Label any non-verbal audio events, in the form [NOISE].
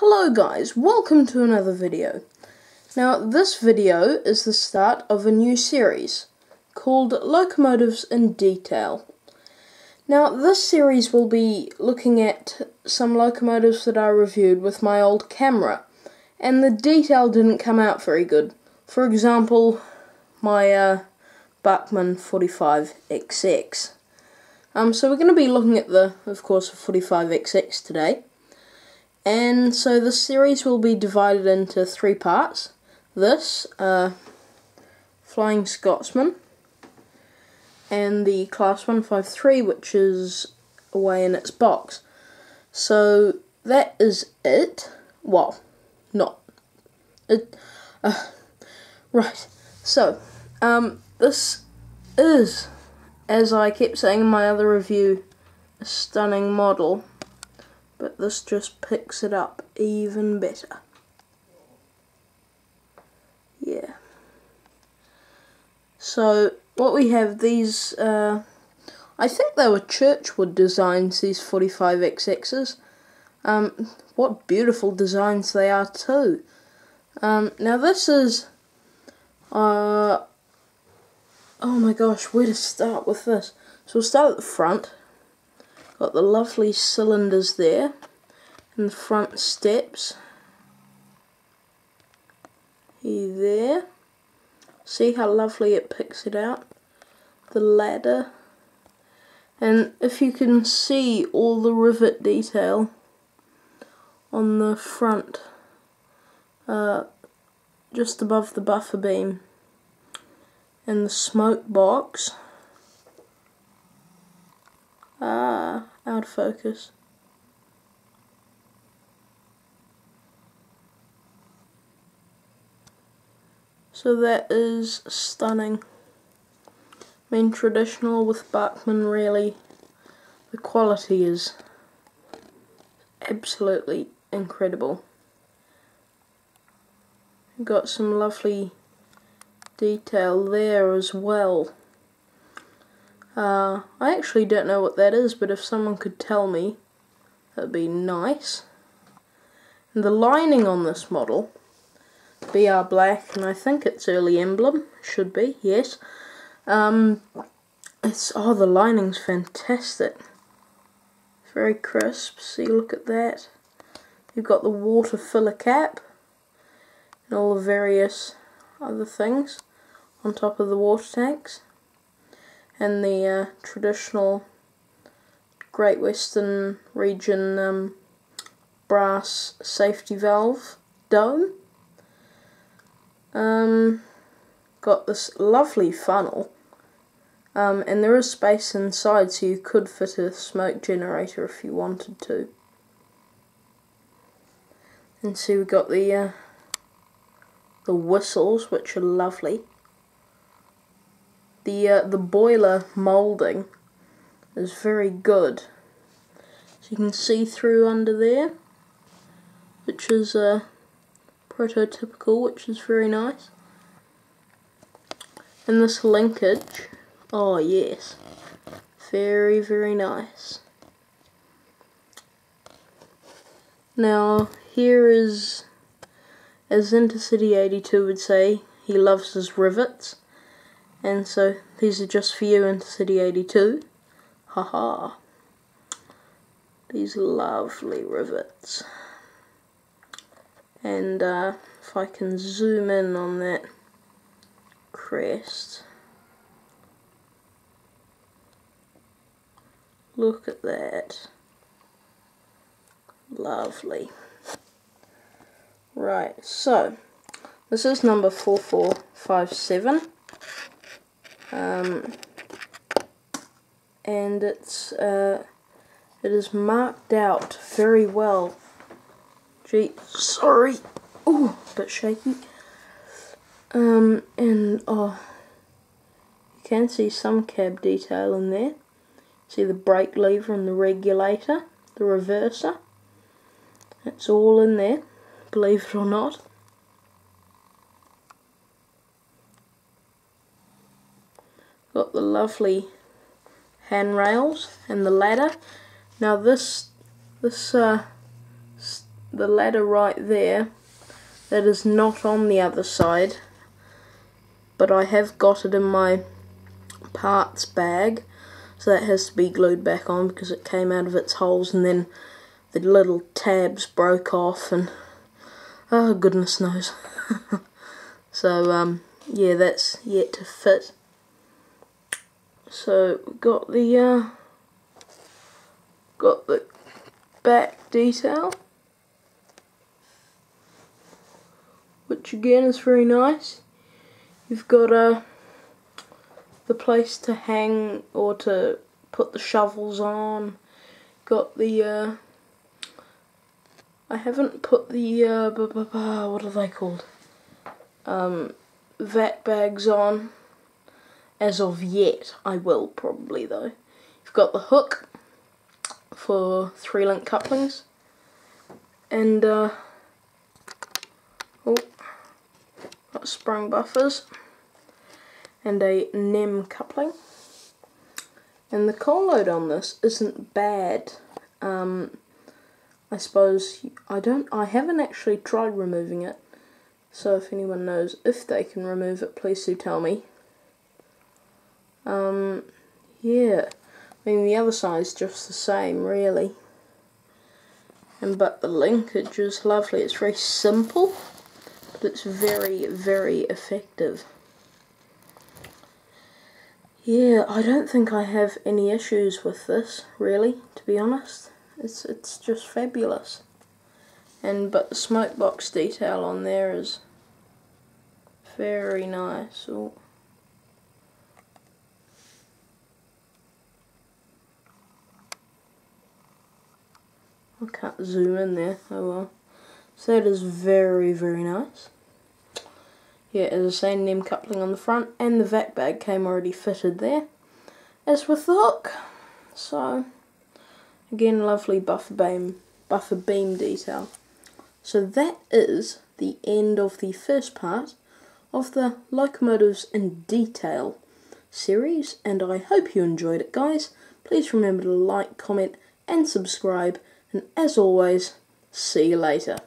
Hello guys, welcome to another video. Now this video is the start of a new series called Locomotives in Detail. Now this series will be looking at some locomotives that I reviewed with my old camera and the detail didn't come out very good. For example, my uh, Bachmann 45XX. Um, so we're going to be looking at the, of course, 45XX today. And so the series will be divided into three parts. This, uh, Flying Scotsman, and the Class 153, which is away in its box. So that is it. Well, not. It, uh, right. So, um, this is as I kept saying in my other review, a stunning model, but this just picks it up even better. Yeah. So, what we have, these, uh, I think they were Churchward designs, these 45XXs. Um, what beautiful designs they are too. Um, now this is, uh, Oh my gosh, where to start with this? So we'll start at the front. Got the lovely cylinders there. And the front steps. Here there. See how lovely it picks it out? The ladder. And if you can see all the rivet detail on the front, uh, just above the buffer beam in the smoke box. Ah, out of focus. So that is stunning. I mean, traditional with Bachmann, really, the quality is absolutely incredible. Got some lovely detail there as well. Uh, I actually don't know what that is, but if someone could tell me, that'd be nice. And the lining on this model, BR Black, and I think it's early emblem, should be, yes. Um, it's, oh, the lining's fantastic. Very crisp, see, look at that. You've got the water filler cap, and all the various other things on top of the water tanks and the uh, traditional Great Western region um, brass safety valve dome. Um, got this lovely funnel um, and there is space inside so you could fit a smoke generator if you wanted to. And see we got the uh, the whistles which are lovely the uh, the boiler molding is very good. So you can see through under there, which is uh, prototypical, which is very nice. And this linkage, oh yes, very very nice. Now here is, as Intercity 82 would say, he loves his rivets. And so these are just for you Intercity 82. Haha. These lovely rivets. And uh, if I can zoom in on that crest. Look at that. Lovely. Right, so this is number 4457 um, and it's uh, it is marked out very well. Gee, sorry, oh, bit shaky. Um, and oh, you can see some cab detail in there. See the brake lever and the regulator, the reverser. It's all in there, believe it or not. Got the lovely handrails and the ladder. Now this this uh, the ladder right there that is not on the other side but I have got it in my parts bag so that has to be glued back on because it came out of its holes and then the little tabs broke off and oh goodness knows [LAUGHS] so um yeah that's yet to fit so we've got the uh, got the back detail which again is very nice. You've got uh, the place to hang or to put the shovels on. Got the uh, I haven't put the, uh, what are they called? Um, vac bags on as of yet. I will probably though. You've got the hook for three link couplings and uh, oh, got sprung buffers and a NEM coupling. And the coal load on this isn't bad. Um, I suppose I don't I haven't actually tried removing it so if anyone knows if they can remove it please do tell me um yeah I mean the other side's just the same really and but the linkage is lovely it's very simple but it's very very effective yeah I don't think I have any issues with this really to be honest it's it's just fabulous. And but the smoke box detail on there is very nice. Ooh. I can't zoom in there, oh well. So that is very, very nice. Yeah, as I say, NEM coupling on the front, and the vac bag came already fitted there, as with the hook. So, Again, lovely buffer beam, buffer beam detail. So that is the end of the first part of the Locomotives in Detail series, and I hope you enjoyed it, guys. Please remember to like, comment, and subscribe, and as always, see you later.